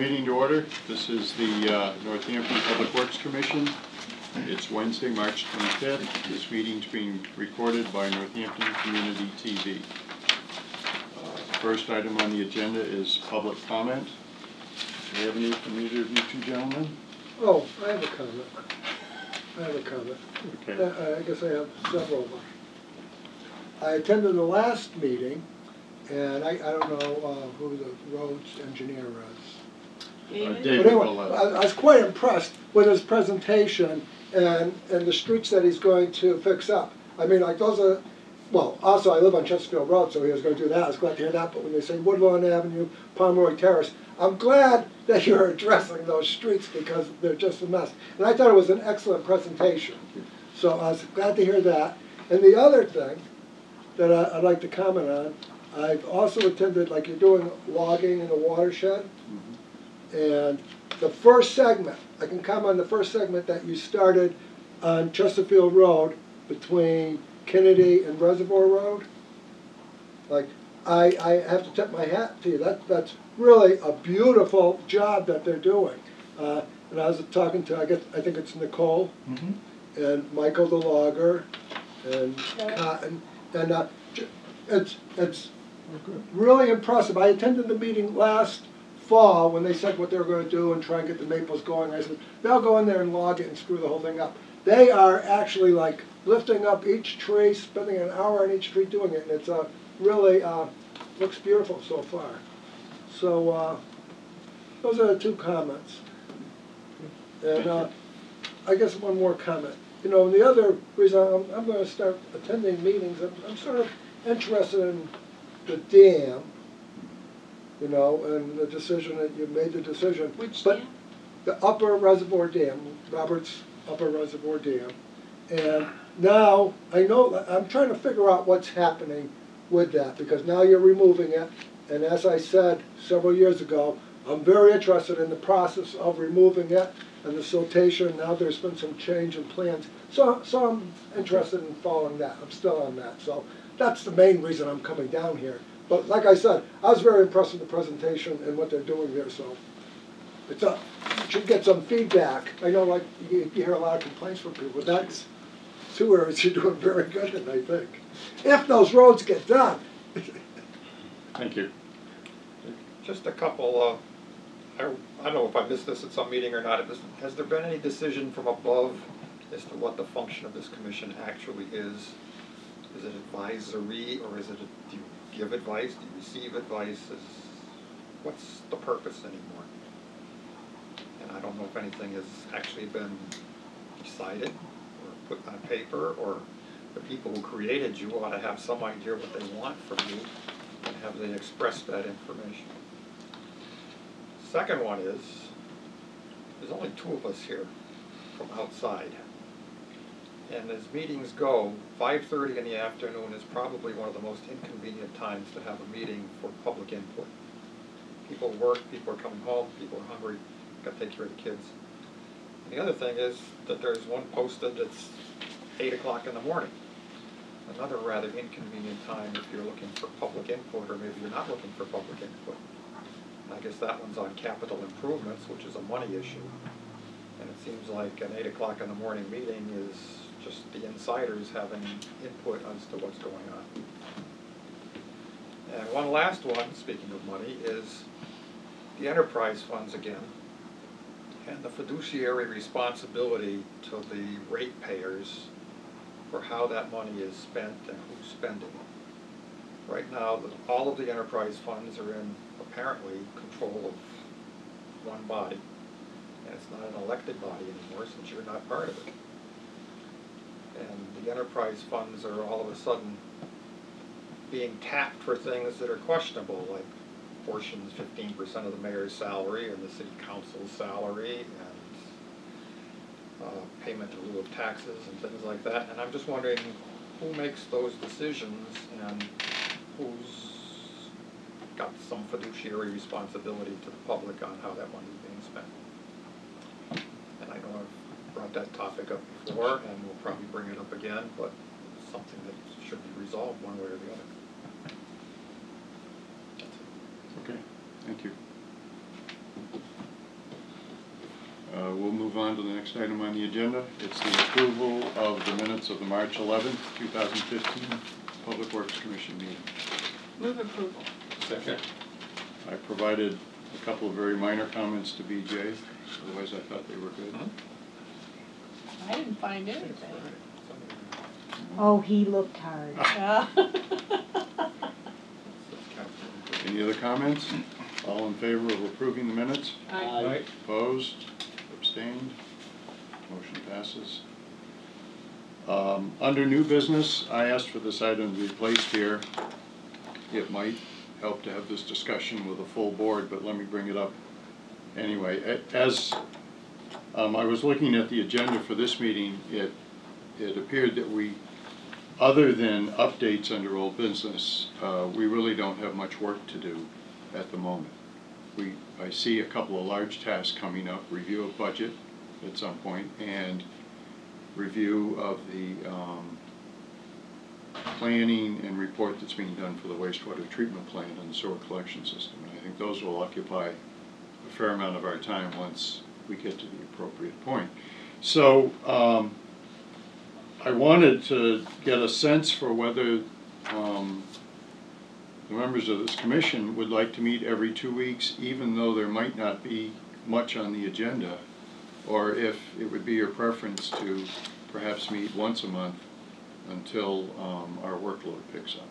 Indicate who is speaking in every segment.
Speaker 1: Meeting to order. This is the uh, Northampton Public Works Commission. It's Wednesday, March 25th. This meeting's being recorded by Northampton Community TV. Uh, First item on the agenda is public comment. Do you have any from either of you two gentlemen?
Speaker 2: Oh, I have a comment. I have a comment.
Speaker 1: Okay.
Speaker 2: Uh, I guess I have several of them. I attended the last meeting, and I, I don't know uh, who the roads engineer is.
Speaker 3: David?
Speaker 1: David
Speaker 2: But anyway, I I was quite impressed with his presentation and, and the streets that he's going to fix up. I mean, like, those are, well, also, I live on Chesterfield Road, so he was gonna do that, I was glad to hear that, but when they say Woodlawn Avenue, Pomeroy Terrace, I'm glad that you're addressing those streets because they're just a mess. And I thought it was an excellent presentation, so I was glad to hear that. And the other thing that I, I'd like to comment on, I've also attended, like, you're doing logging in the watershed. Mm-hmm. And the first segment, I can comment on the first segment that you started on Chesterfield Road between Kennedy and Reservoir Road. Like, I, I have to tip my hat to you, that, that's really a beautiful job that they're doing. Uh, and I was talking to, I guess, I think it's Nicole
Speaker 1: Mhm.
Speaker 2: and Michael the logger and Cotton, and, uh, it's, it's really impressive. I attended the meeting last fall when they said what they were gonna do and try and get the maples going. I said, they'll go in there and log it and screw the whole thing up. They are actually like lifting up each tree, spending an hour on each tree doing it, and it's, uh, really, uh, looks beautiful so far. So, uh, those are the two comments. And, uh, I guess one more comment. You know, the other reason I'm, I'm gonna start attending meetings, I'm, I'm sort of interested in the dam, you know, and the decision that you made the decision.
Speaker 3: Which
Speaker 2: But
Speaker 3: dam?
Speaker 2: The Upper Reservoir Dam, Roberts Upper Reservoir Dam. And now, I know, I'm trying to figure out what's happening with that, because now you're removing it. And as I said several years ago, I'm very interested in the process of removing it and the siltation. Now there's been some change in plans. So, so I'm interested in following that. I'm still on that. So that's the main reason I'm coming down here. But like I said, I was very impressed with the presentation and what they're doing there, so it's a, you should get some feedback. I know like you, you hear a lot of complaints from people, but that's two areas you're doing very good in, I think. If those roads get done.
Speaker 1: Thank you.
Speaker 4: Just a couple, uh, I, I don't know if I missed this at some meeting or not, has, has there been any decision from above as to what the function of this commission actually is? Is it advisory, or is it, a- do you give advice, do you receive advice, is, what's the purpose anymore? And I don't know if anything has actually been decided, or put on paper, or the people who created you ought to have some idea what they want from you, and have they expressed that information? Second one is, there's only two of us here from outside. And as meetings go, five thirty in the afternoon is probably one of the most inconvenient times to have a meeting for public input. People work, people are coming home, people are hungry, gotta take care of the kids. And the other thing is that there's one posted that's eight o'clock in the morning. Another rather inconvenient time if you're looking for public input, or maybe you're not looking for public input. And I guess that one's on capital improvements, which is a money issue. And it seems like an eight o'clock in the morning meeting is just the insiders having input as to what's going on. And one last one, speaking of money, is the enterprise funds again. And the fiduciary responsibility to the ratepayers for how that money is spent and who's spending it. Right now, all of the enterprise funds are in, apparently, control of one body. And it's not an elected body anymore, since you're not part of it. And the enterprise funds are all of a sudden being tapped for things that are questionable, like portions, fifteen percent of the mayor's salary and the city council's salary, and uh, payment in lieu of taxes and things like that. And I'm just wondering, who makes those decisions and who's got some fiduciary responsibility to the public on how that money is being spent? And I know I've brought that topic up before, and we'll probably bring it up again, but it's something that should be resolved one way or the other. That's it.
Speaker 1: Okay, thank you. Uh, We'll move on to the next item on the agenda. It's the approval of the minutes of the March 11th, 2015 Public Works Commission meeting.
Speaker 3: Move approval.
Speaker 4: Second.
Speaker 1: I provided a couple of very minor comments to BJ, otherwise I thought they were good.
Speaker 3: I didn't find anything.
Speaker 5: Oh, he looked hard.
Speaker 3: Yeah.
Speaker 1: Any other comments? All in favor of approving the minutes?
Speaker 3: I-
Speaker 1: Opposed? Abstained? Motion passes. Um, Under new business, I asked for this item to be placed here. It might help to have this discussion with a full board, but let me bring it up anyway. A- As um, I was looking at the agenda for this meeting, it, it appeared that we, other than updates under old business, uh, we really don't have much work to do at the moment. We, I see a couple of large tasks coming up, review of budget at some point, and review of the um, planning and report that's being done for the wastewater treatment plant and the sewer collection system. And I think those will occupy a fair amount of our time once we get to the appropriate point. So, um, I wanted to get a sense for whether, um, the members of this commission would like to meet every two weeks, even though there might not be much on the agenda, or if it would be your preference to perhaps meet once a month until um, our workload picks up.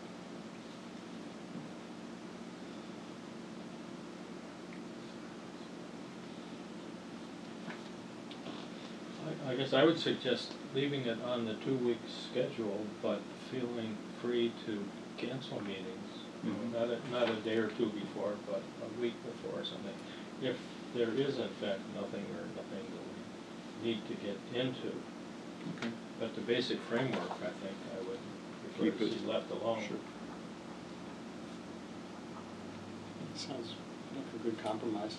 Speaker 6: I- I guess I would suggest leaving it on the two-week schedule, but feeling free to cancel meetings. you know,
Speaker 1: Mhm.
Speaker 6: Not a, not a day or two before, but a week before or something. If there is in fact nothing or nothing that we need to get into,
Speaker 1: Okay.
Speaker 6: but the basic framework, I think I would
Speaker 1: Keep
Speaker 6: prefer to
Speaker 1: it-
Speaker 6: see left alone.
Speaker 1: Sure.
Speaker 7: Sounds like a good compromise.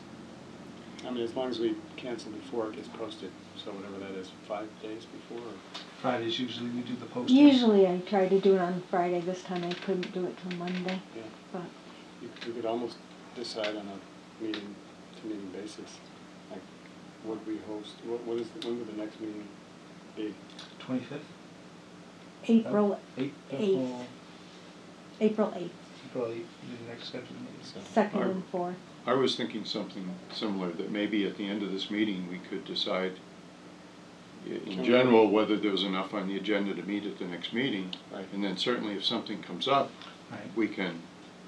Speaker 7: I mean, as long as we cancel before it gets posted, so whatever that is, five days before, or
Speaker 8: Fridays usually we do the posting.
Speaker 5: Usually I try to do it on Friday, this time I couldn't do it till Monday,
Speaker 7: yeah.
Speaker 5: but
Speaker 7: You could- you could almost decide on a meeting to meeting basis. Like, would we host, what, what is, when would the next meeting be?
Speaker 8: Twenty-fifth?
Speaker 5: April,
Speaker 8: Eighth,
Speaker 5: Eighth. April eighth,
Speaker 8: April eighth, the next scheduled meeting.
Speaker 7: So,
Speaker 5: second
Speaker 1: Alright.
Speaker 5: and fourth.
Speaker 1: I was thinking something similar, that maybe at the end of this meeting, we could decide in
Speaker 7: Can we-
Speaker 1: general whether there's enough on the agenda to meet at the next meeting.
Speaker 7: Right.
Speaker 1: And then certainly if something comes up,
Speaker 8: Right.
Speaker 1: we can,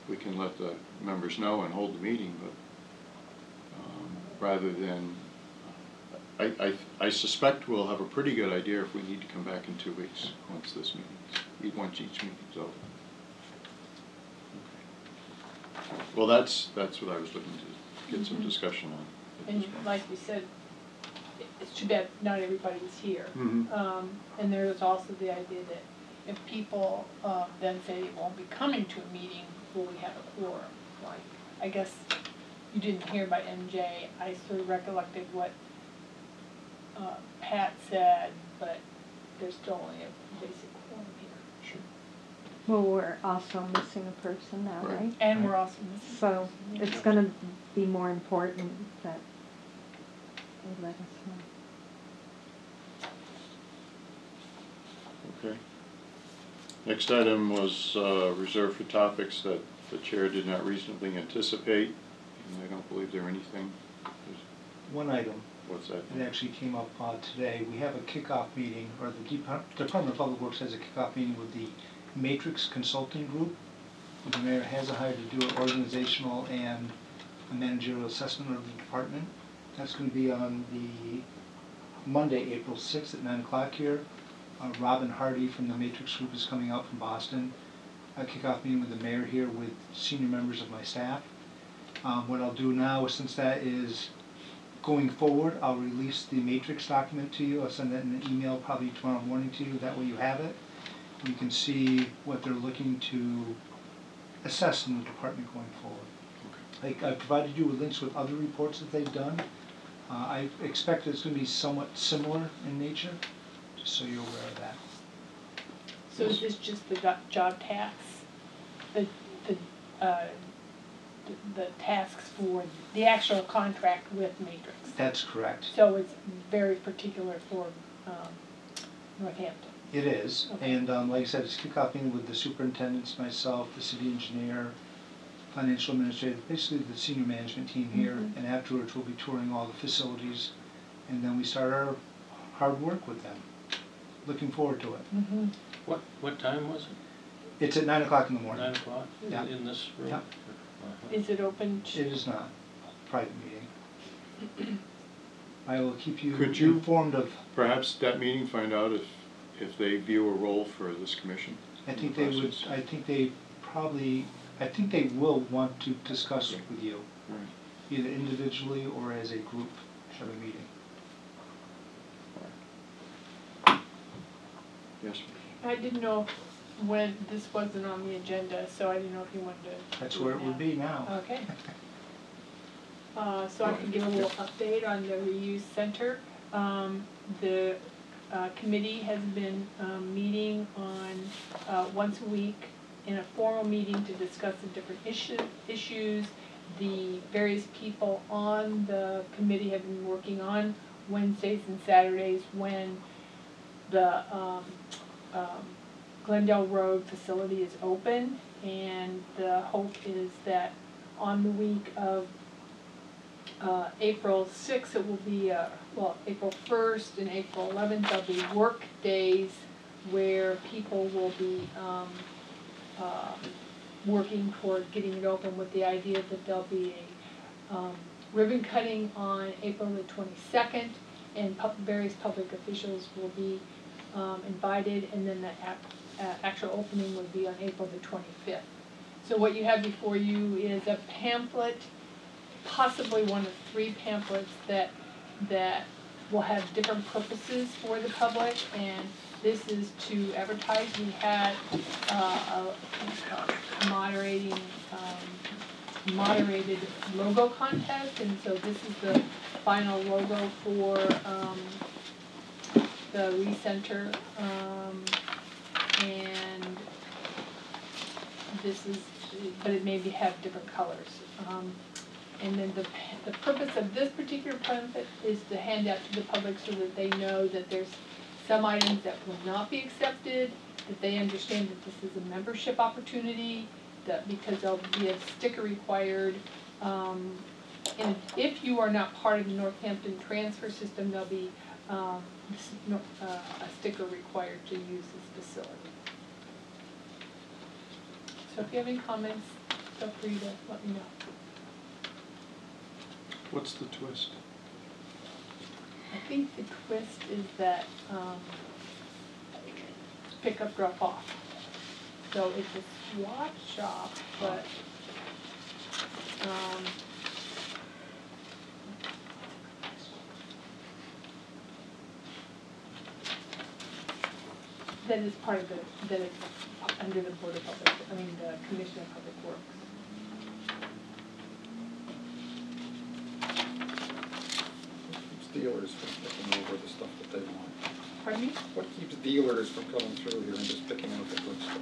Speaker 1: we can let the members know and hold the meeting, but um, rather than, I, I, I suspect we'll have a pretty good idea if we need to come back in two weeks, once this meeting's, once each meeting's over. Well, that's, that's what I was looking to get some
Speaker 3: Mhm.
Speaker 1: discussion on. at
Speaker 3: And
Speaker 1: this point.
Speaker 3: like we said, it- it's too bad not everybody's here.
Speaker 1: Mhm.
Speaker 3: Um, and there is also the idea that if people, uh, then say they won't be coming to a meeting, will we have a quorum? Like, I guess you didn't hear by MJ, I sort of recollected what, uh, Pat said, but there's still only a basic quorum here.
Speaker 1: Sure.
Speaker 5: Well, we're also missing a person now,
Speaker 1: Right.
Speaker 5: right?
Speaker 3: And we're also missing.
Speaker 5: So it's gonna be more important that they let us know.
Speaker 1: Okay. Next item was uh, reserved for topics that the chair did not reasonably anticipate, and I don't believe there are anything.
Speaker 8: One item,
Speaker 1: What's that?
Speaker 8: it actually came up uh, today, we have a kickoff meeting, or the Depart- Department of Public Works has a kickoff meeting with the Matrix Consulting Group. The mayor has hired to do an organizational and a managerial assessment of the department. That's gonna be on the Monday, April sixth at nine o'clock here. Uh, Robin Hardy from the Matrix Group is coming out from Boston. A kickoff meeting with the mayor here with senior members of my staff. Um, what I'll do now, since that is going forward, I'll release the matrix document to you. I'll send that in an email probably tomorrow morning to you. That way you have it. You can see what they're looking to assess in the department going forward. Like, I provided you with links with other reports that they've done. Uh, I expect it's gonna be somewhat similar in nature, just so you're aware of that.
Speaker 3: So is this just the jo- job tax? The, the, uh, the tasks for the actual contract with Matrix.
Speaker 8: That's correct.
Speaker 3: So it's very particular for, um, Northampton.
Speaker 8: It is,
Speaker 3: Okay.
Speaker 8: and um, like I said, it's kickoff meeting with the superintendents, myself, the city engineer, financial administrator, basically the senior management team here,
Speaker 3: Mhm.
Speaker 8: and afterwards we'll be touring all the facilities, and then we start our hard work with them. Looking forward to it.
Speaker 3: Mm-hmm.
Speaker 6: What, what time was it?
Speaker 8: It's at nine o'clock in the morning.
Speaker 6: Nine o'clock?
Speaker 8: Yeah.
Speaker 6: In this room?
Speaker 8: Yeah.
Speaker 6: Uh-huh.
Speaker 3: Is it open to?
Speaker 8: It is not a private meeting. I will keep you
Speaker 1: Could you-
Speaker 8: informed of,
Speaker 1: Perhaps that meeting, find out if, if they view a role for this commission?
Speaker 8: I think
Speaker 1: the
Speaker 8: they would. I think they probably, I think they will want to discuss it with you,
Speaker 1: Right.
Speaker 8: either individually or as a group at a meeting.
Speaker 1: Yes,
Speaker 3: I didn't know when, this wasn't on the agenda, so I didn't know if you wanted to.
Speaker 8: That's
Speaker 3: do
Speaker 8: where it would be now.
Speaker 3: Okay. Uh, so I can give a little update on the reuse center. Um, the, uh, committee has been, um, meeting on, uh, once a week in a formal meeting to discuss the different issue, issues. The various people on the committee have been working on Wednesdays and Saturdays when the, um, um, Glendale Road facility is open, and the hope is that on the week of uh, April sixth, it will be, uh, well, April first and April eleventh, there'll be work days where people will be, um, uh, working toward getting it open with the idea that there'll be a, um, ribbon cutting on April the twenty-second, and pub- various public officials will be, um, invited, and then the uh, actual opening would be on April the twenty-fifth. So what you have before you is a pamphlet, possibly one of three pamphlets that, that will have different purposes for the public, and this is to advertise. We had, uh, a, moderating, um, moderated logo contest, and so this is the final logo for, um, the recenter, um, and this is, but it maybe have different colors. Um, and then the, the purpose of this particular pamphlet is to hand out to the public so that they know that there's some items that will not be accepted, that they understand that this is a membership opportunity, that because there'll be a sticker required. Um, and if you are not part of the Northampton transfer system, there'll be, um, uh, a sticker required to use this facility. So if you have any comments, feel free to let me know.
Speaker 1: What's the twist?
Speaker 3: I think the twist is that, um, pick up, drop off. So it's a swap shop, but, um, that is part of the, that is under the Board of Public, I mean, the Commission of Public Works.
Speaker 4: Dealers from picking over the stuff that they want.
Speaker 3: Pardon me?
Speaker 4: What keeps dealers from coming through here and just picking out the good stuff?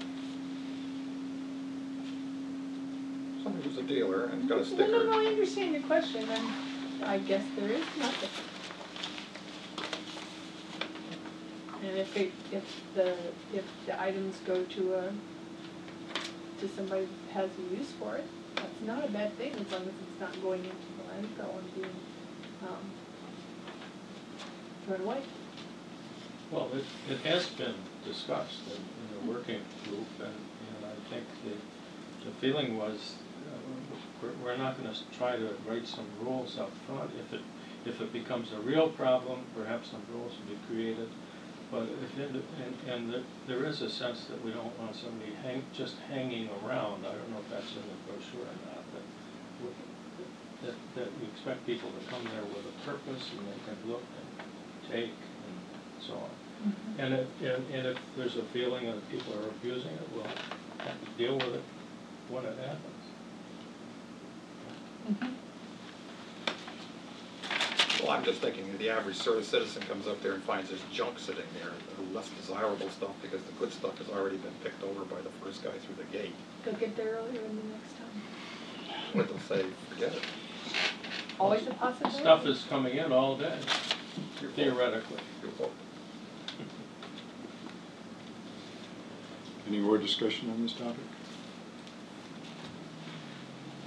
Speaker 4: Somebody who's a dealer and got a sticker.
Speaker 3: No, no, no, I understand your question, and I guess there is nothing. And if it, if the, if the items go to a, to somebody who has a use for it, that's not a bad thing, as long as it's not going into the landfill and being, um, thrown away.
Speaker 6: Well, it, it has been discussed in, in the working group, and, and I think the, the feeling was, uh, we're, we're not gonna try to write some rules up front. If it, if it becomes a real problem, perhaps some rules will be created. But if it, and, and there- there is a sense that we don't want somebody hang, just hanging around, I don't know if that's in the brochure or not, but that, that we expect people to come there with a purpose, and they can look take and so on. And if, and, and if there's a feeling that people are abusing it, we'll have to deal with it when it happens.
Speaker 3: Mhm.
Speaker 4: Well, I'm just thinking, the average sort of citizen comes up there and finds this junk sitting there, the less desirable stuff, because the good stuff has already been picked over by the first guy through the gate.
Speaker 3: They'll get there earlier in the next time.
Speaker 4: What they'll say, forget it.
Speaker 3: Always a possibility.
Speaker 6: Stuff is coming in all day, theoretically.
Speaker 4: You vote.
Speaker 1: Any more discussion on this topic?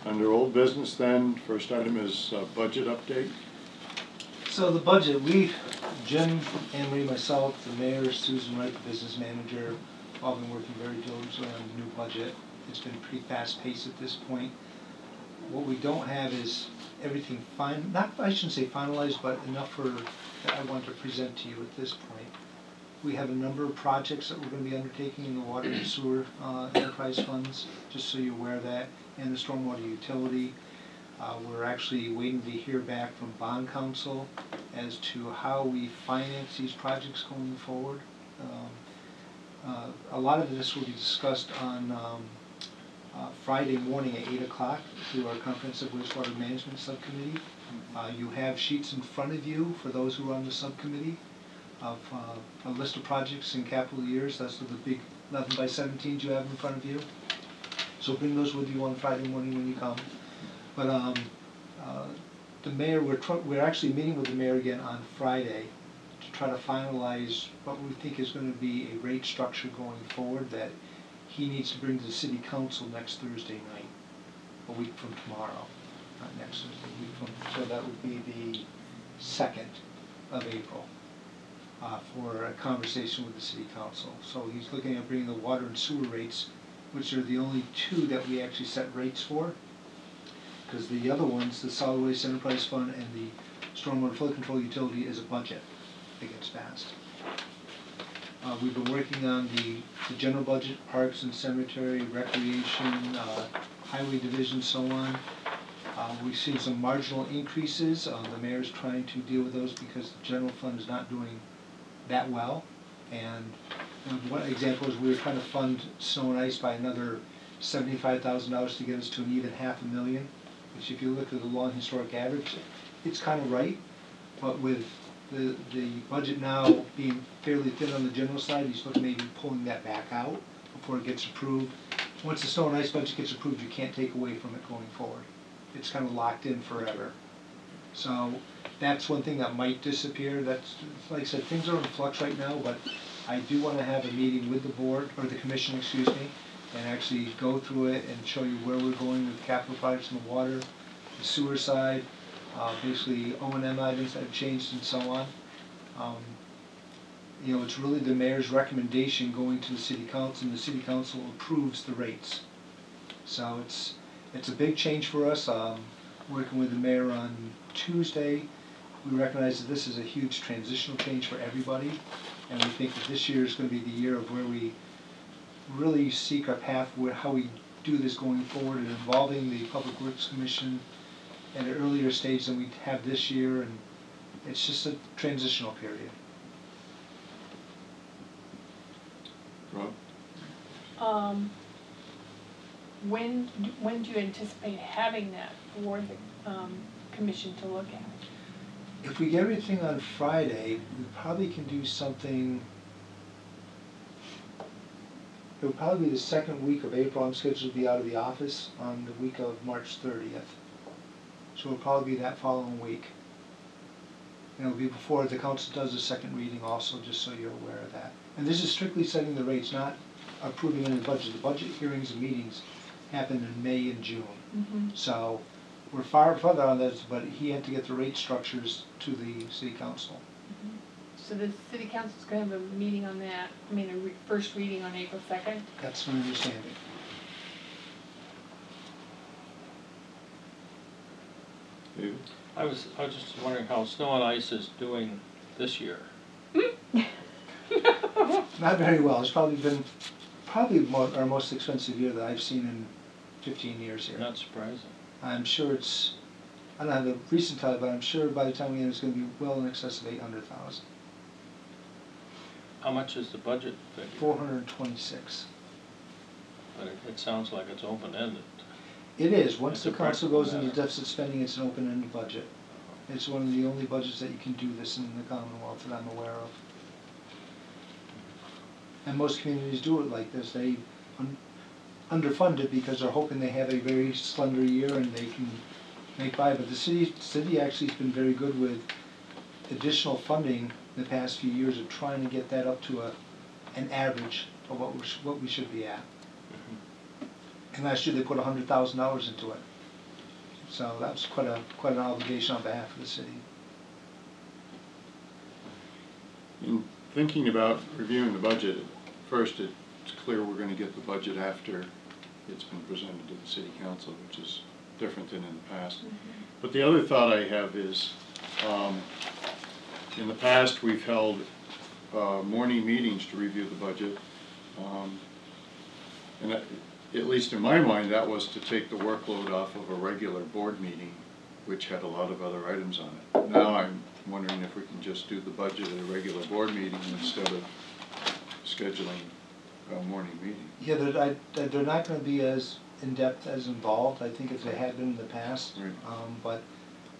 Speaker 1: Under old business then, first item is uh, budget update.
Speaker 8: So the budget, we, Jim, Anne Marie, myself, the mayor, Susan Wright, the business manager, all been working very diligently on the new budget. It's been pretty fast paced at this point. What we don't have is everything fine, not, I shouldn't say finalized, but enough for, that I want to present to you at this point. We have a number of projects that we're gonna be undertaking in the water and sewer, uh, enterprise funds, just so you're aware of that, and the stormwater utility. Uh, we're actually waiting to hear back from bond counsel as to how we finance these projects going forward. Um, uh, A lot of this will be discussed on um, uh, Friday morning at eight o'clock through our comprehensive wastewater management subcommittee. Uh, You have sheets in front of you for those who are on the subcommittee of uh, a list of projects in capital years. That's the big eleven by seventeens you have in front of you. So bring those with you on Friday morning when you come. But um, uh, the mayor, we're, tr- we're actually meeting with the mayor again on Friday to try to finalize what we think is gonna be a rate structure going forward that he needs to bring to the city council next Thursday night, a week from tomorrow, not next Thursday, a week from, so that would be the second of April, uh, for a conversation with the city council. So he's looking at bringing the water and sewer rates, which are the only two that we actually set rates for. Because the other ones, the solid waste enterprise fund and the stormwater flood control utility is a budget that gets passed. Uh, we've been working on the, the general budget, parks and cemetery, recreation, uh, highway division, so on. Uh, we've seen some marginal increases, uh, the mayor's trying to deal with those because the general fund is not doing that well. And uh, one example is we were trying to fund snow and ice by another seventy-five thousand dollars to get us to an even half a million, which if you look at the long historic average, it's kind of right. But with the, the budget now being fairly thin on the general side, he's looking maybe pulling that back out before it gets approved. Once the snow and ice budget gets approved, you can't take away from it going forward. It's kind of locked in forever. So that's one thing that might disappear. That's, like I said, things are in flux right now, but I do want to have a meeting with the board, or the commission, excuse me, and actually go through it and show you where we're going with capital projects in the water, the sewer side, uh, basically O and M items that have changed and so on. Um, You know, it's really the mayor's recommendation going to the city council, and the city council approves the rates. So it's, it's a big change for us, um, working with the mayor on Tuesday. We recognize that this is a huge transitional change for everybody, and we think that this year is gonna be the year of where we really seek our path, where, how we do this going forward, and involving the Public Works Commission at an earlier stage than we have this year, and it's just a transitional period.
Speaker 1: Rob?
Speaker 3: Um, when, when do you anticipate having that for the, um, commission to look at?
Speaker 8: If we get everything on Friday, we probably can do something. It would probably be the second week of April, I'm scheduled to be out of the office on the week of March thirtieth. So it'll probably be that following week. And it'll be before the council does the second reading also, just so you're aware of that. And this is strictly setting the rates, not approving any budget. The budget hearings and meetings happen in May and June.
Speaker 3: Mm-hmm.
Speaker 8: So we're far further on this, but he had to get the rate structures to the city council.
Speaker 3: So the city council's gonna have a meeting on that, I mean, a re- first reading on April second?
Speaker 8: That's my understanding.
Speaker 1: David?
Speaker 6: I was, I was just wondering how snow and ice is doing this year. Hmm?
Speaker 8: Not very well. It's probably been, probably mo- our most expensive year that I've seen in fifteen years here.
Speaker 6: Not surprising.
Speaker 8: I'm sure it's, I don't have the recent tally, but I'm sure by the time we end, it's gonna be well in excess of eight hundred thousand.
Speaker 6: How much is the budget figure?
Speaker 8: Four hundred and twenty-six.
Speaker 6: But it, it sounds like it's open-ended.
Speaker 8: It is. Once
Speaker 6: It's
Speaker 8: the
Speaker 6: a
Speaker 8: council
Speaker 6: practical
Speaker 8: goes into
Speaker 6: matter.
Speaker 8: deficit spending, it's an open-ended budget. It's one of the only budgets that you can do this in the Commonwealth that I'm aware of. And most communities do it like this. They, un- underfunded because they're hoping they have a very slender year and they can make by. But the city, city actually has been very good with additional funding in the past few years of trying to get that up to a, an average of what we, what we should be at. And last year they put a hundred thousand dollars into it. So that was quite a, quite an obligation on behalf of the city.
Speaker 1: In thinking about reviewing the budget, first, it's clear we're gonna get the budget after it's been presented to the city council, which is different than in the past. But the other thought I have is, um, in the past, we've held, uh, morning meetings to review the budget. Um, And that, at least in my mind, that was to take the workload off of a regular board meeting, which had a lot of other items on it. Now I'm wondering if we can just do the budget at a regular board meeting instead of scheduling a morning meeting.
Speaker 8: Yeah, they're, I, they're not gonna be as in-depth as involved, I think, as they had been in the past.
Speaker 1: Right.
Speaker 8: Um, but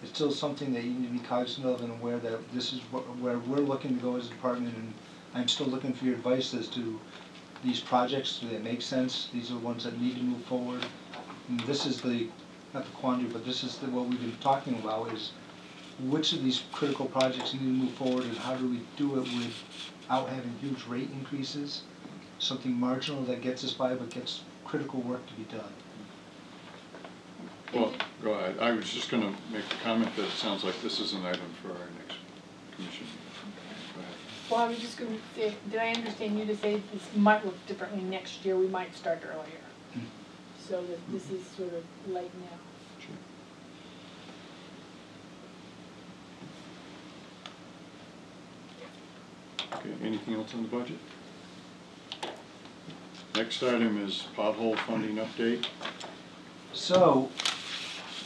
Speaker 8: it's still something that you need to be cognizant of and aware that this is what, where we're looking to go as a department, and I'm still looking for your advice as to these projects, do they make sense? These are ones that need to move forward. And this is the, not the quandary, but this is the, what we've been talking about, is which of these critical projects need to move forward, and how do we do it without having huge rate increases? Something marginal that gets us by, but gets critical work to be done.
Speaker 1: Well, go ahead. I was just gonna make the comment that it sounds like this is an item for our next commission. meeting. Go ahead.
Speaker 3: Well, I was just gonna say, did I understand you to say this might look differently next year, we might start earlier?
Speaker 8: Hmm.
Speaker 3: So that this is sort of late now.
Speaker 1: Okay, anything else on the budget? Next item is pothole funding update.
Speaker 8: So,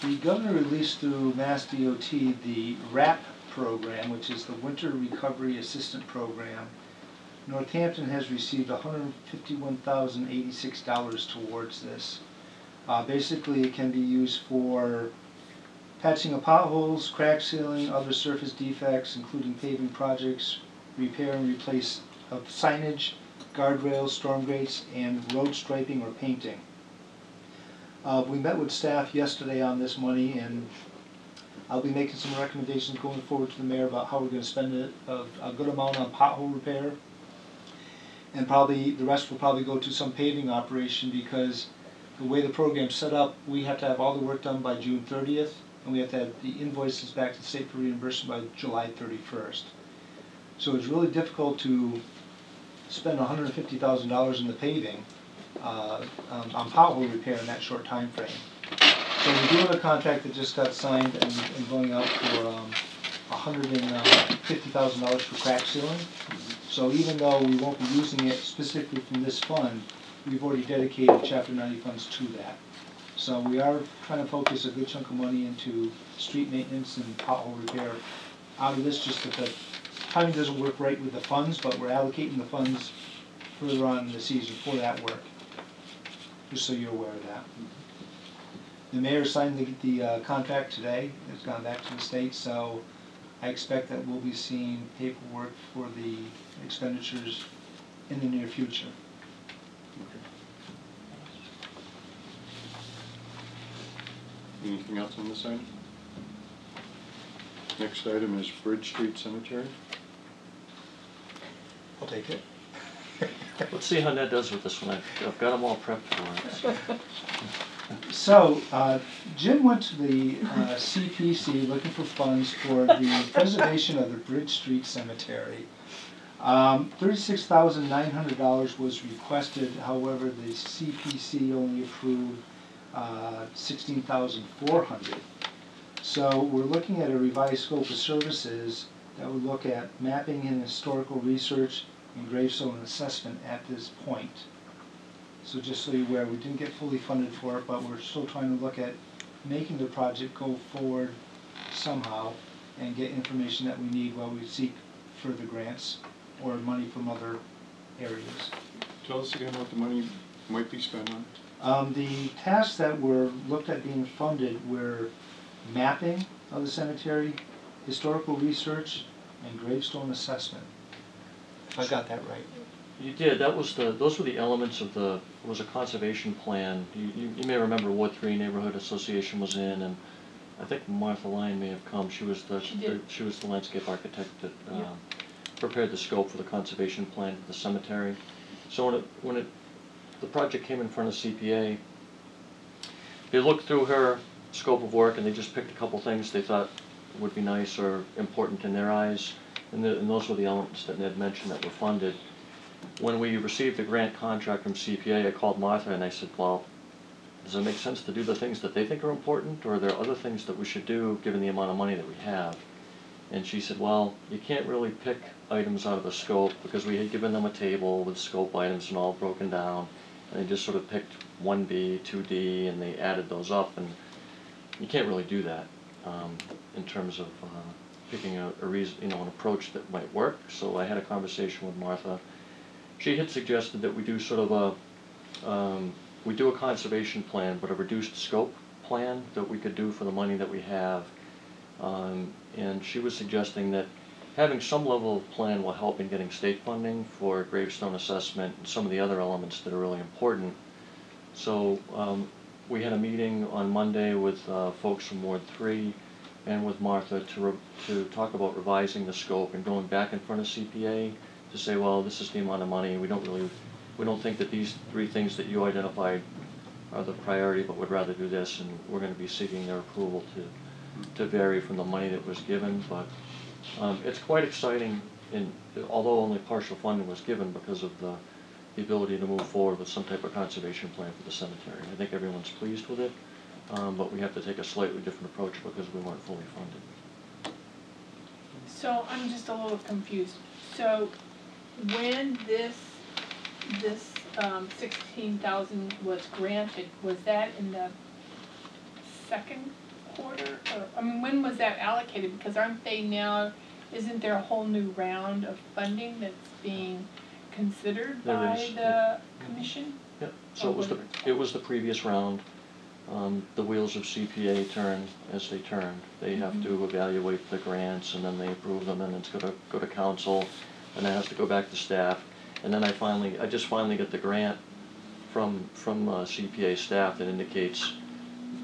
Speaker 8: the governor released through Mass DOT the WRAP program, which is the Winter Recovery Assistant Program. Northampton has received hundred and fifty-one thousand eighty-six dollars towards this. Uh, basically, it can be used for patching of potholes, crack sealing, other surface defects, including paving projects, repair and replace of signage, guardrails, storm grates, and road striping or painting. Uh, we met with staff yesterday on this money, and I'll be making some recommendations going forward to the mayor about how we're gonna spend it, a, a good amount on pothole repair. And probably, the rest will probably go to some paving operation, because the way the program's set up, we have to have all the work done by June thirtieth, and we have to have the invoices back to the state for reimbursement by July thirty-first. So it's really difficult to spend hundred and fifty thousand dollars in the paving, uh, um, on pothole repair in that short time frame. So we do have a contract that just got signed and, and going out for, um, hundred and uh, fifty thousand dollars for crack sealing. So even though we won't be using it specifically from this fund, we've already dedicated chapter ninety funds to that. So we are trying to focus a good chunk of money into street maintenance and pothole repair out of this, just that the timing doesn't work right with the funds, but we're allocating the funds further on in the season for that work. Just so you're aware of that. The mayor signed the, the uh, contract today, it's gone back to the state, so I expect that we'll be seeing paperwork for the expenditures in the near future.
Speaker 1: Anything else on this item? Next item is Bridge Street Cemetery.
Speaker 8: I'll take it.
Speaker 9: Let's see how Ned does with this one. I've, I've got them all prepped for it.
Speaker 8: So, uh, Jim went to the uh, CPC looking for funds for the preservation of the Bridge Street Cemetery. Um, Thirty-six thousand nine hundred dollars was requested, however, the CPC only approved uh, sixteen thousand four hundred. So we're looking at a revised scope of services that would look at mapping and historical research and gravestone assessment at this point. So just so you're aware, we didn't get fully funded for it, but we're still trying to look at making the project go forward somehow and get information that we need while we seek further grants or money from other areas.
Speaker 1: Tell us again what the money might be spent on.
Speaker 8: Um, the tasks that were looked at being funded were mapping of the cemetery, historical research, and gravestone assessment. If I got that right.
Speaker 9: You did, that was the, those were the elements of the, it was a conservation plan. You, you, you may remember Ward Three Neighborhood Association was in, and I think Martha Lyon may have come, she was the,
Speaker 3: She did.
Speaker 9: she was the landscape architect that,
Speaker 3: Yeah.
Speaker 9: um, prepared the scope for the conservation plan for the cemetery. So when it, when it, the project came in front of CPA, they looked through her scope of work and they just picked a couple things they thought would be nice or important in their eyes. And the, and those were the elements that Ned mentioned that were funded. When we received the grant contract from CPA, I called Martha and I said, well, does it make sense to do the things that they think are important, or are there other things that we should do, given the amount of money that we have? And she said, well, you can't really pick items out of the scope, because we had given them a table with scope items and all broken down, and they just sort of picked one B, two D, and they added those up, and you can't really do that, um, in terms of, uh, picking a, a reason, you know, an approach that might work, so I had a conversation with Martha. She had suggested that we do sort of a, um, we do a conservation plan, but a reduced scope plan that we could do for the money that we have. Um, and she was suggesting that having some level of plan will help in getting state funding for gravestone assessment and some of the other elements that are really important. So, um, we had a meeting on Monday with, uh, folks from Ward Three and with Martha to to talk about revising the scope and going back in front of CPA to say, well, this is the amount of money, we don't really, we don't think that these three things that you identified are the priority, but would rather do this, and we're gonna be seeking their approval to, to vary from the money that was given, but, um, it's quite exciting in, although only partial funding was given because of the, the ability to move forward with some type of conservation plan for the cemetery. I think everyone's pleased with it, um, but we have to take a slightly different approach because we weren't fully funded.
Speaker 3: So I'm just a little confused. So when this, this um, sixteen thousand was granted, was that in the second quarter? Or, I mean, when was that allocated? Because aren't they now, isn't there a whole new round of funding that's being considered
Speaker 9: There
Speaker 3: by
Speaker 9: is.
Speaker 3: the commission?
Speaker 9: Yep, so it was the, it was the previous round. Um, the wheels of CPA turn as they turn. They have to evaluate the grants and then they approve them and it's gonna go to council and then it has to go back to staff. And then I finally, I just finally get the grant from, from, uh, CPA staff that indicates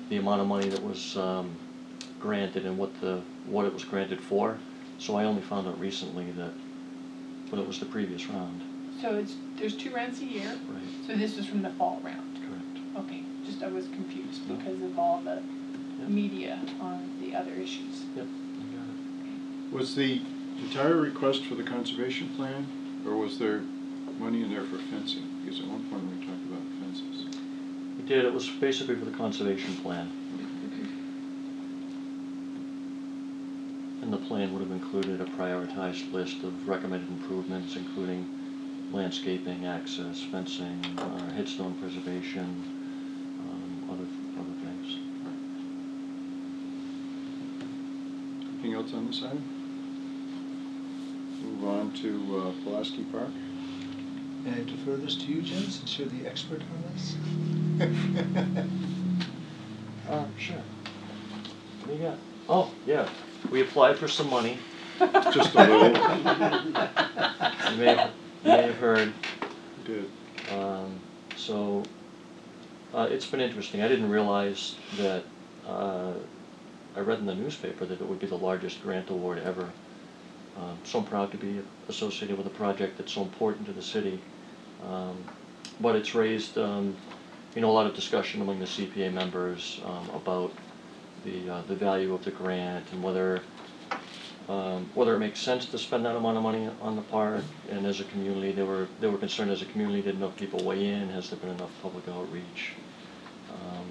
Speaker 9: the amount of money that was, um, granted and what the, what it was granted for. So I only found out recently that, but it was the previous round,
Speaker 3: So it's, there's two rounds a year,
Speaker 9: right,
Speaker 3: so this was from the fall round?
Speaker 9: correct.
Speaker 3: Okay, just I was confused
Speaker 9: No.
Speaker 3: because of all the
Speaker 9: Yep.
Speaker 3: media on the other issues.
Speaker 9: Yep, you got it.
Speaker 1: Was the entire request for the conservation plan, or was there money in there for fencing? Because at one point we talked about fences.
Speaker 9: We did, it was basically for the conservation plan. And the plan would have included a prioritized list of recommended improvements, including landscaping, access, fencing, uh, headstone preservation, um, other, other things.
Speaker 1: Anything else on this item? Move on to uh, Pulaski Park.
Speaker 8: May I defer this to you, Jim, since you're the expert on this?
Speaker 9: Uh, sure. What do you got? Oh, yeah, we applied for some money.
Speaker 1: Just a little.
Speaker 9: You may have, you may have heard.
Speaker 1: Did.
Speaker 9: Um, so, uh, it's been interesting. I didn't realize that, uh, I read in the newspaper that it would be the largest grant award ever. Um, so proud to be associated with a project that's so important to the city. Um, but it's raised, um, you know, a lot of discussion among the CPA members, um, about the, uh, the value of the grant and whether, um, whether it makes sense to spend that amount of money on the park, and as a community, they were, they were concerned as a community, did enough people weigh in, has there been enough public outreach? Um,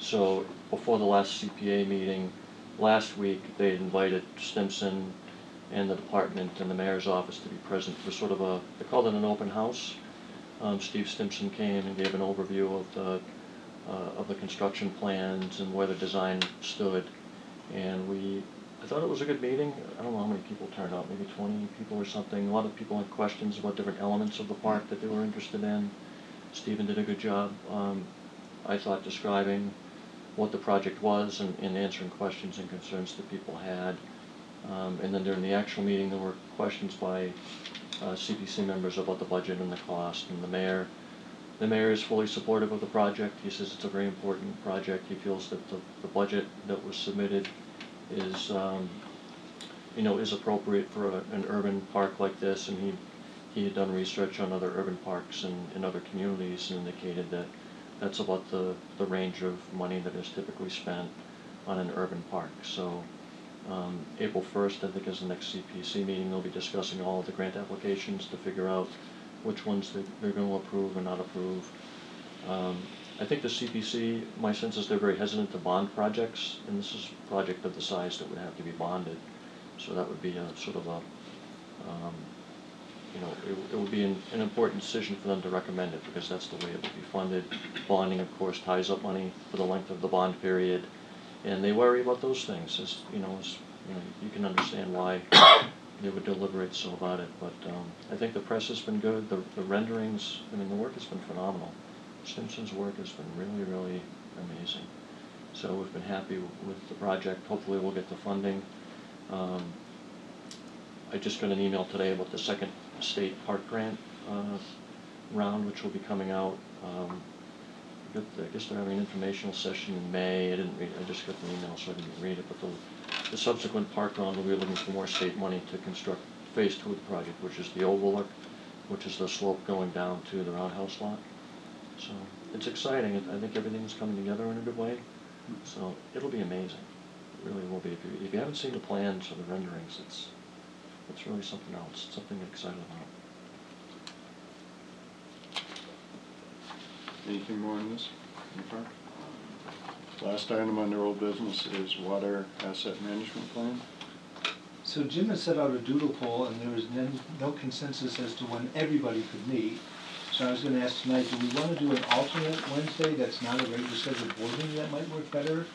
Speaker 9: So, before the last CPA meeting, last week, they invited Stimson and the department and the mayor's office to be present for sort of a, they called it an open house. Um, Steve Stimson came and gave an overview of the, uh, of the construction plans and where the design stood. And we, I thought it was a good meeting. I don't know how many people turned out, maybe twenty people or something. A lot of people had questions about different elements of the park that they were interested in. Stephen did a good job, um, I thought, describing what the project was and, and answering questions and concerns that people had. Um, and then during the actual meeting, there were questions by uh, CPC members about the budget and the cost, and the mayor, the mayor is fully supportive of the project. He says it's a very important project. He feels that the, the budget that was submitted is, um, you know, is appropriate for a, an urban park like this, and he, he had done research on other urban parks and in other communities and indicated that that's about the, the range of money that is typically spent on an urban park. So, um, April first, I think, is the next CPC meeting. They'll be discussing all of the grant applications to figure out which ones they, they're gonna approve or not approve. Um, I think the CPC, my sense is they're very hesitant to bond projects, and this is a project of the size that would have to be bonded. So that would be a sort of a, um, you know, it, it would be an, an important decision for them to recommend it, because that's the way it would be funded. Bonding, of course, ties up money for the length of the bond period, and they worry about those things, as, you know, as, you know, you can understand why they would deliberate so about it, but, um, I think the press has been good, the, the renderings, I mean, the work has been phenomenal. Simpson's work has been really, really amazing. So we've been happy with the project, hopefully we'll get the funding. Um, I just got an email today about the second state park grant, uh, round, which will be coming out. Um, got I guess they're having an informational session in May, I didn't read, I just got the email, so I didn't read it, but the, the subsequent park round be looking for more state money to construct phase two of the project, which is the overlook, which is the slope going down to the roundhouse lot. So, it's exciting, I think everything's coming together in a good way, so it'll be amazing. It really will be. If you, if you haven't seen the plans or the renderings, it's, it's really something else, something to get excited about.
Speaker 1: Anything more on this? in the? Last item on under old business is water asset management plan.
Speaker 8: So Jim has set out a doodle poll, and there was then no consensus as to when everybody could meet. So I was gonna ask tonight, do we wanna do an alternate Wednesday that's not a regular scheduled board meeting that might work better?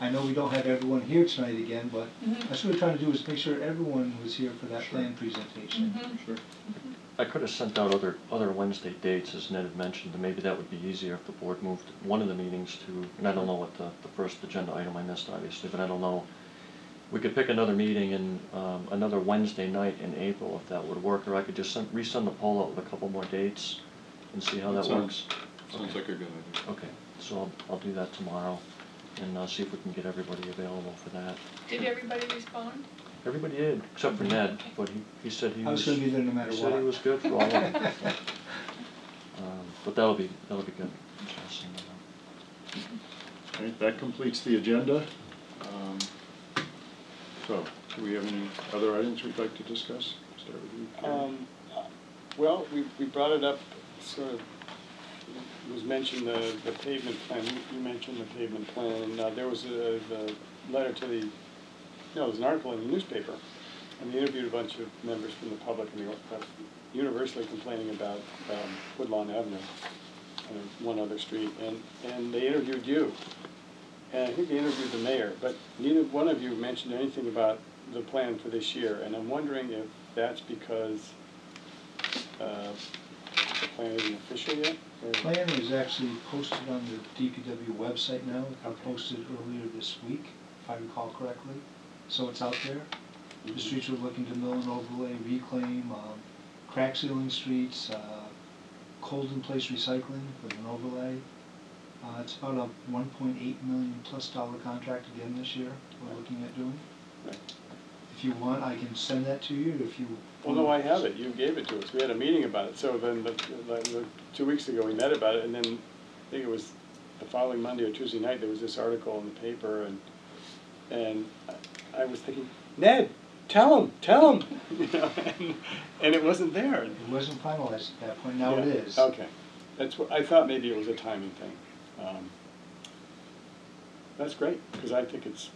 Speaker 8: I know we don't have everyone here tonight again, but
Speaker 3: Mhm.
Speaker 8: that's what we're trying to do, is make sure everyone was here for that
Speaker 1: Sure.
Speaker 8: plan presentation.
Speaker 3: Mhm.
Speaker 1: Sure.
Speaker 9: I could have sent out other, other Wednesday dates, as Ned had mentioned, and maybe that would be easier if the board moved one of the meetings to, and I don't know what the, the first agenda item I missed, obviously, but I don't know. We could pick another meeting in, um, another Wednesday night in April, if that would work, or I could just send, resend the poll out with a couple more dates and see how that
Speaker 1: Sounds-
Speaker 9: works.
Speaker 1: Sounds like a good idea.
Speaker 9: Okay, so I'll, I'll do that tomorrow, and, uh, see if we can get everybody available for that.
Speaker 3: Did everybody respond?
Speaker 9: Everybody did, except for Ned, but he, he said he
Speaker 8: I
Speaker 9: was.
Speaker 8: was gonna be there no matter
Speaker 9: He said he
Speaker 8: what.
Speaker 9: was good for all of them. Um, But that'll be, that'll be good. So that.
Speaker 1: All right, that completes the agenda. Um, So, do we have any other items we'd like to discuss? Start with you. Gary.
Speaker 7: Um, Well, we, we brought it up, sort of, it was mentioned the, the pavement plan, you, you mentioned the pavement plan, and uh, there was a, the letter to the, no, there was an article in the newspaper, and they interviewed a bunch of members from the public, and they were uh, universally complaining about um, Woodlawn Avenue, and one other street, and, and they interviewed you. And I think they interviewed the mayor, but neither one of you mentioned anything about the plan for this year, and I'm wondering if that's because uh, the plan isn't official yet? The
Speaker 8: Plan is actually posted on the DPW website now, it got
Speaker 7: Okay.
Speaker 8: posted earlier this week, if I recall correctly, so it's out there. The streets we're looking to mill and overlay, reclaim, um, crack sealing streets, uh, cold in place recycling with an overlay. Uh, it's about a one point eight million plus dollar contract again this year, we're looking at doing.
Speaker 7: Right.
Speaker 8: If you want, I can send that to you, if you.
Speaker 7: Well, no, I have it, you gave it to us, we had a meeting about it, so then, the- like, the- two weeks ago, we met about it, and then, I think it was the following Monday or Tuesday night, there was this article in the paper, and, and I- I was thinking, Ned, tell him, tell him, you know, and, and it wasn't there.
Speaker 8: It wasn't finalized at that point, now it
Speaker 7: Yeah,
Speaker 8: is.
Speaker 7: Okay, that's what, I thought maybe it was a timing thing. Um, That's great, because I think it's,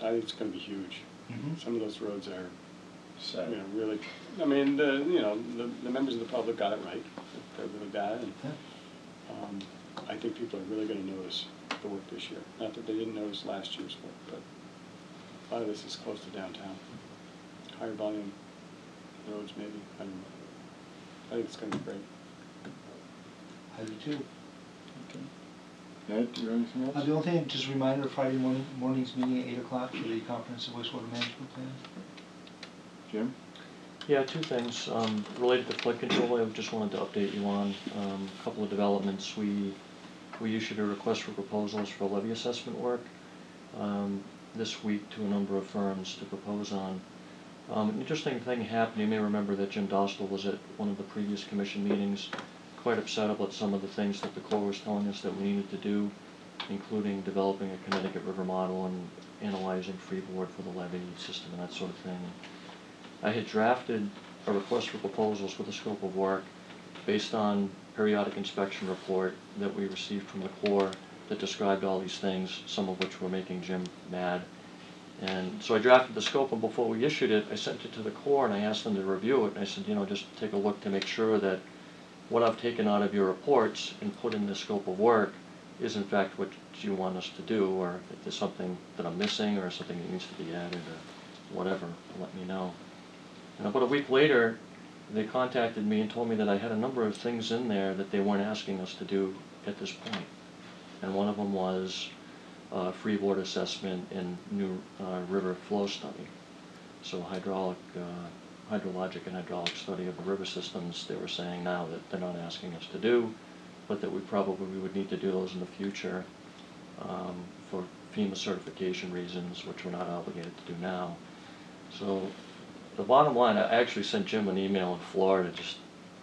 Speaker 7: I think it's gonna be huge.
Speaker 8: Mhm.
Speaker 7: Some of those roads are,
Speaker 1: Sad.
Speaker 7: you know, really, I mean, the, you know, the, the members of the public got it right, they're really bad, and,
Speaker 8: Yeah.
Speaker 7: um, I think people are really gonna notice the work this year. Not that they didn't notice last year's work, but a lot of this is close to downtown. Higher volume roads maybe, I don't know. I think it's gonna be great.
Speaker 8: I do too.
Speaker 1: Okay. Ned, do you have anything else?
Speaker 8: Uh, the only thing, just a reminder, Friday morning, morning's meeting at eight o'clock for the comprehensive wastewater management plan.
Speaker 1: Jim?
Speaker 9: Yeah, two things, um, related to flood control, I just wanted to update you on, um, a couple of developments. We, we issued a request for proposals for levee assessment work, um, this week to a number of firms to propose on. Um, an interesting thing happened, you may remember that Jim Dostal was at one of the previous commission meetings, quite upset about some of the things that the Corps was telling us that we needed to do, including developing a Connecticut River model and analyzing freeboard for the levee system and that sort of thing. I had drafted a request for proposals with a scope of work based on periodic inspection report that we received from the Corps that described all these things, some of which were making Jim mad. And so I drafted the scope, and before we issued it, I sent it to the Corps, and I asked them to review it, and I said, you know, just take a look to make sure that what I've taken out of your reports and put in the scope of work is in fact what you want us to do, or if there's something that I'm missing, or something that needs to be added, or whatever, let me know. And about a week later, they contacted me and told me that I had a number of things in there that they weren't asking us to do at this point. And one of them was uh, freeboard assessment and new uh, river flow study. So hydraulic, uh, hydrologic and hydraulic study of the river systems, they were saying now that they're not asking us to do, but that we probably would need to do those in the future um, for FEMA certification reasons, which we're not obligated to do now. So the bottom line, I actually sent Jim an email in Florida just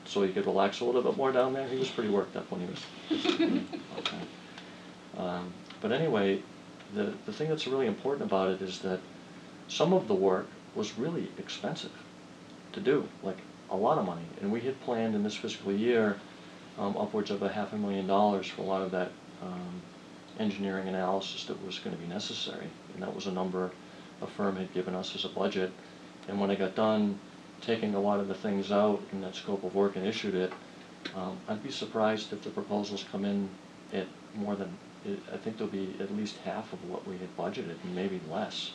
Speaker 9: so he could relax a little bit more down there. He was pretty worked up when he was. okay. Um, but anyway, the, the thing that's really important about it is that some of the work was really expensive to do, like a lot of money. And we had planned in this fiscal year um, upwards of a half a million dollars for a lot of that um, engineering analysis that was going to be necessary. And that was a number a firm had given us as a budget. And when I got done taking a lot of the things out in that scope of work and issued it, um, I'd be surprised if the proposals come in at more than, I think there'll be at least half of what we had budgeted, and maybe less.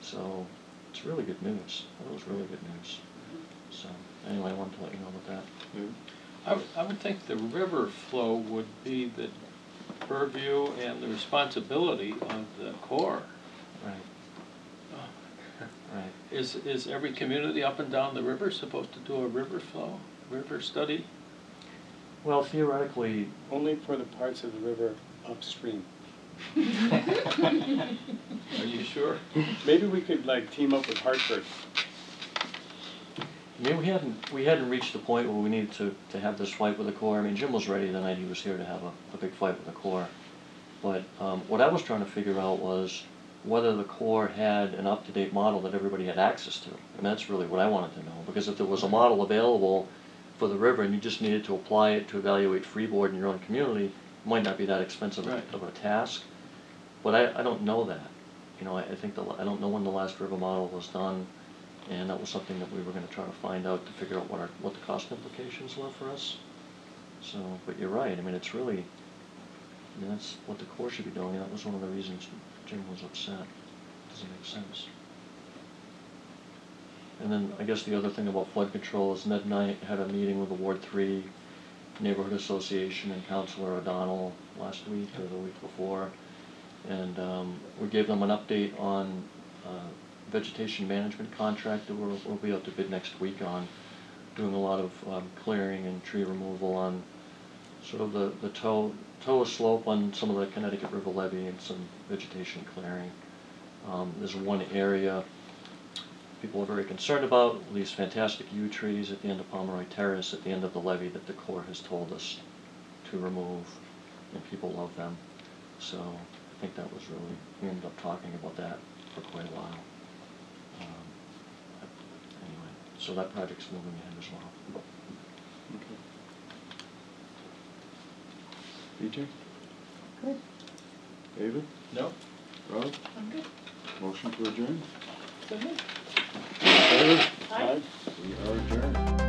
Speaker 9: So, it's really good news. That was really good news. So, anyway, I wanted to let you know about that.
Speaker 1: Yeah.
Speaker 6: I would, I would think the river flow would be the purview and the responsibility of the Corps.
Speaker 9: Right, right.
Speaker 6: Is, is every community up and down the river supposed to do a river flow, river study?
Speaker 9: Well, theoretically,
Speaker 7: Only for the parts of the river upstream.
Speaker 6: Are you sure?
Speaker 7: Maybe we could like team up with Hartford.
Speaker 9: I mean, we hadn't, we hadn't reached the point where we needed to, to have this fight with the Corps. I mean, Jim was ready the night he was here to have a, a big fight with the Corps. But, um, what I was trying to figure out was whether the Corps had an up-to-date model that everybody had access to. And that's really what I wanted to know, because if there was a model available for the river and you just needed to apply it to evaluate freeboard in your own community, it might not be that expensive
Speaker 6: Right.
Speaker 9: of a task. But I, I don't know that. You know, I, I think the, I don't know when the last river model was done. And that was something that we were gonna try to find out to figure out what our, what the cost implications were for us. So, but you're right, I mean, it's really, I mean, that's what the Corps should be doing, and that was one of the reasons Jim was upset. Doesn't make sense. And then, I guess the other thing about flood control is Ned and I had a meeting with the Ward Three Neighborhood Association and Councilor O'Donnell last week or the week before. And, um, we gave them an update on, uh, vegetation management contract that we'll, we'll be out to bid next week on, doing a lot of, um, clearing and tree removal on sort of the, the toe, toe slope on some of the Connecticut River levee and some vegetation clearing. Um, there's one area people are very concerned about, these fantastic yew trees at the end of Pomeroy Terrace, at the end of the levee that the Corps has told us to remove, and people love them. So I think that was really, we ended up talking about that for quite a while. Um, Anyway, so that project's moving ahead as well.
Speaker 1: Okay. BJ?
Speaker 5: Good.
Speaker 1: David?
Speaker 6: No.
Speaker 1: Rob?
Speaker 3: I'm good.
Speaker 1: Motion to adjourn?
Speaker 3: So moved. Aye.
Speaker 1: We are adjourned.